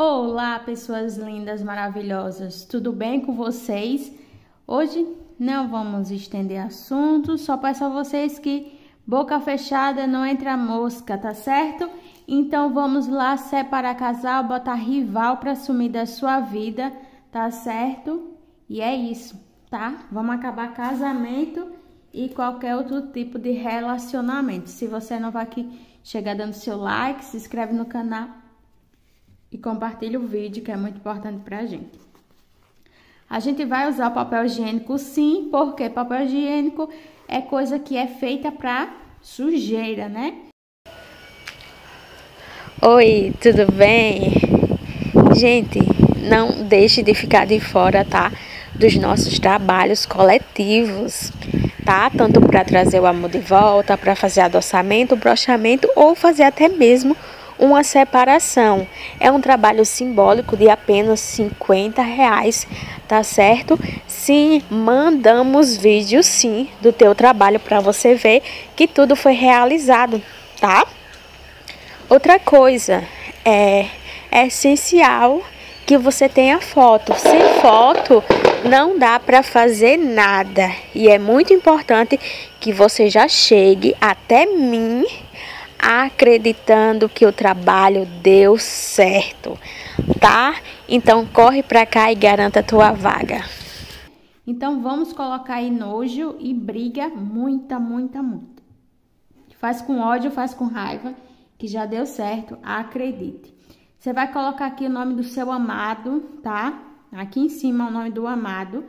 Olá, pessoas lindas, maravilhosas, tudo bem com vocês? Hoje não vamos estender assuntos, só peço a vocês que boca fechada não entra mosca, tá certo? Então vamos lá separar casal, botar rival para sumir da sua vida, tá certo? E é isso, tá? Vamos acabar casamento e qualquer outro tipo de relacionamento. Se você é novo aqui, chega dando seu like, se inscreve no canal e compartilhe o vídeo, que é muito importante pra gente. A gente vai usar papel higiênico sim, porque papel higiênico é coisa que é feita pra sujeira, né? Oi, tudo bem? Gente, não deixe de ficar de fora, tá? Dos nossos trabalhos coletivos, tá? Tanto para trazer o amor de volta, para fazer adoçamento, brochamento ou fazer até mesmo uma separação. É um trabalho simbólico de apenas 50 reais, tá certo? Sim, mandamos vídeo sim do teu trabalho para você ver que tudo foi realizado, tá? Outra coisa, é, é essencial que você tenha foto. Sem foto, não dá para fazer nada. E é muito importante que você já chegue até mim acreditando que o trabalho deu certo, tá? Então corre para cá e garanta a tua vaga. Então vamos colocar aí nojo e briga muita, muita, muita. Faz com ódio, faz com raiva, que já deu certo, acredite. Você vai colocar aqui o nome do seu amado, tá? Aqui em cima o nome do amado.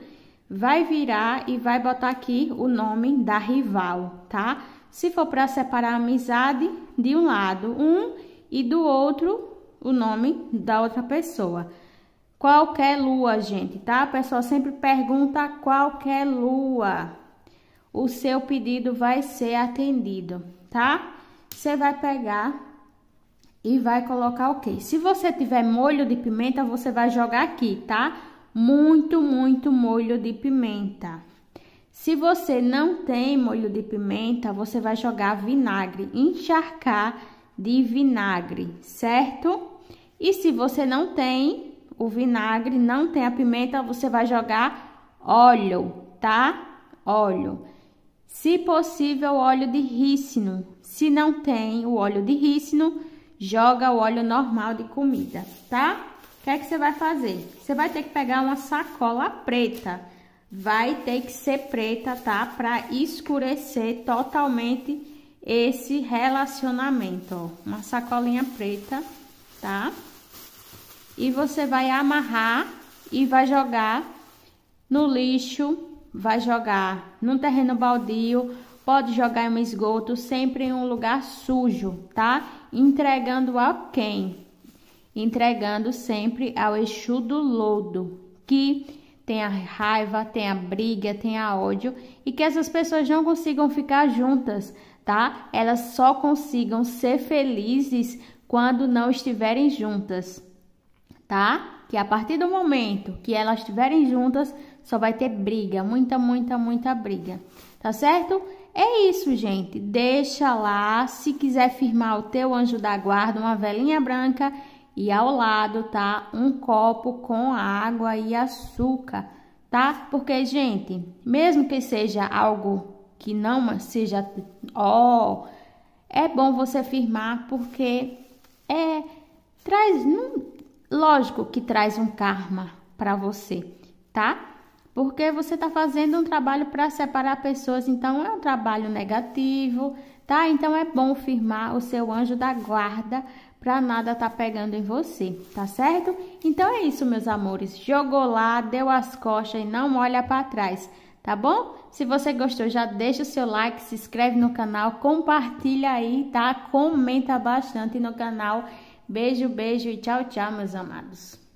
Vai virar e vai botar aqui o nome da rival, tá? Se for para separar amizade, de um lado um e do outro o nome da outra pessoa. Qualquer lua, gente, tá? A pessoa sempre pergunta qualquer lua. O seu pedido vai ser atendido, tá? Você vai pegar e vai colocar o quê? Se você tiver molho de pimenta, você vai jogar aqui, tá? Muito, muito molho de pimenta. Se você não tem molho de pimenta, você vai jogar vinagre, encharcar de vinagre, certo? E se você não tem o vinagre, não tem a pimenta, você vai jogar óleo, tá? Óleo. Se possível, óleo de rícino. Se não tem o óleo de rícino, joga o óleo normal de comida, tá? O que é que você vai fazer? Você vai ter que pegar uma sacola preta vai ter que ser preta, tá? Para escurecer totalmente esse relacionamento, ó. Uma sacolinha preta, tá? E você vai amarrar e vai jogar no lixo, vai jogar num terreno baldio, pode jogar em um esgoto, sempre em um lugar sujo, tá? Entregando a quem? Entregando sempre ao Exu do Lodo, que tem a raiva, tem a briga, tem a ódio e que essas pessoas não consigam ficar juntas, tá? Elas só consigam ser felizes quando não estiverem juntas, tá? Que a partir do momento que elas estiverem juntas, só vai ter briga, muita, muita, muita briga, tá certo? É isso, gente. Deixa lá, se quiser firmar o teu anjo da guarda, uma velhinha branca e ao lado tá um copo com água e açúcar, tá? Porque, gente, mesmo que seja algo que não seja ó, oh, é bom você firmar porque é traz, lógico que traz um karma para você, tá? Porque você tá fazendo um trabalho para separar pessoas, então é um trabalho negativo, tá? Então é bom firmar o seu anjo da guarda para nada tá pegando em você, tá certo? Então é isso, meus amores. Jogou lá, deu as costas e não olha para trás, tá bom? Se você gostou, já deixa o seu like, se inscreve no canal, compartilha aí, tá? Comenta bastante no canal. Beijo, beijo e tchau, tchau, meus amados.